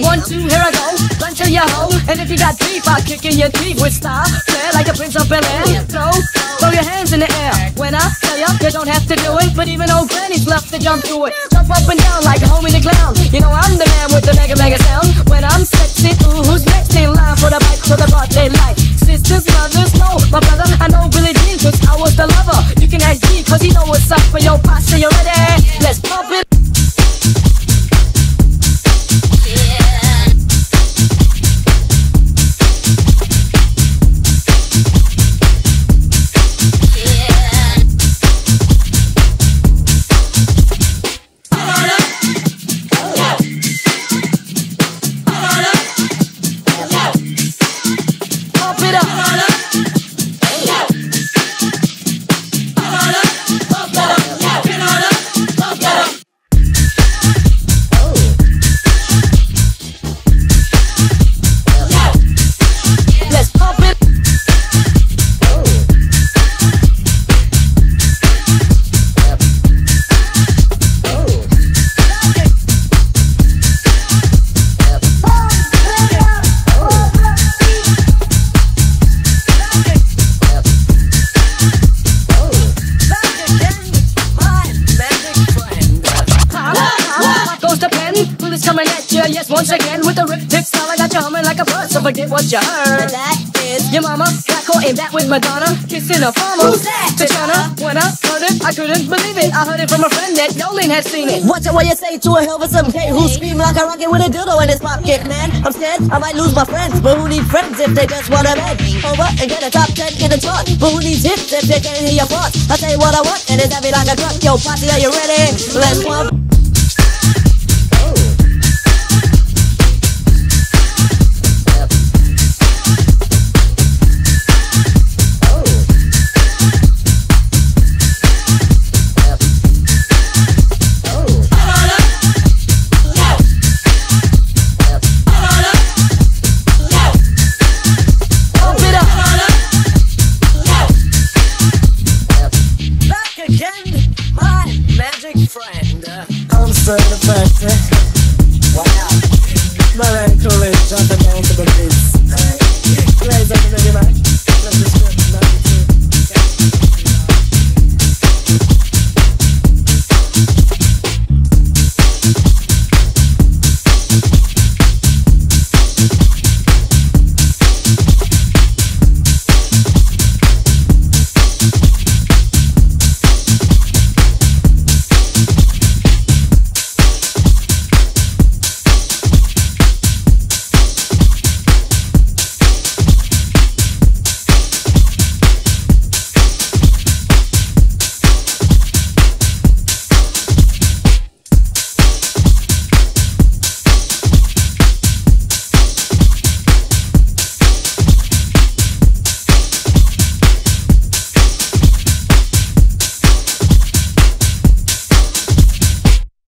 One, two, here I go. Bunch of your hoe. And if you got beef, I'll kick in your teeth with style. Flair like a prince of Bel Air. Throw, throw your hands in the air. When I tell ya, you don't have to do it. But even old granny's left to jump to it. Jump up and down like a homie the clown. You know I'm the man with the mega mega sound. When I'm sexy, ooh, who's next in line for the bike for the they like? Sisters, mothers, no, my brother, I know Billie Jean, cause I was the lover. You can ask G, cause he know what's up for your pen. Bullets coming at you, yes, once again with the rip tip style. I got you humming like a bird, so forget what you heard. That is Your mama got caught in that with Madonna, kissing a farmer. Who's that? Tatiana. When I heard it, I couldn't believe it. I heard it from a friend that Yolene had seen it. Watch it what you say to a hell of some gay who scream like a rocket with a dildo in his pocket, man? I'm scared I might lose my friends, but who needs friends if they just wanna beg over and get a top ten in the chart? But who needs hits if they can't hear your thoughts? I say what I want and it's heavy like a truck. Yo, posse, are you ready? Let's. Pump Wow. My man Coolidge, to the. Raise up the mini mic. Let's just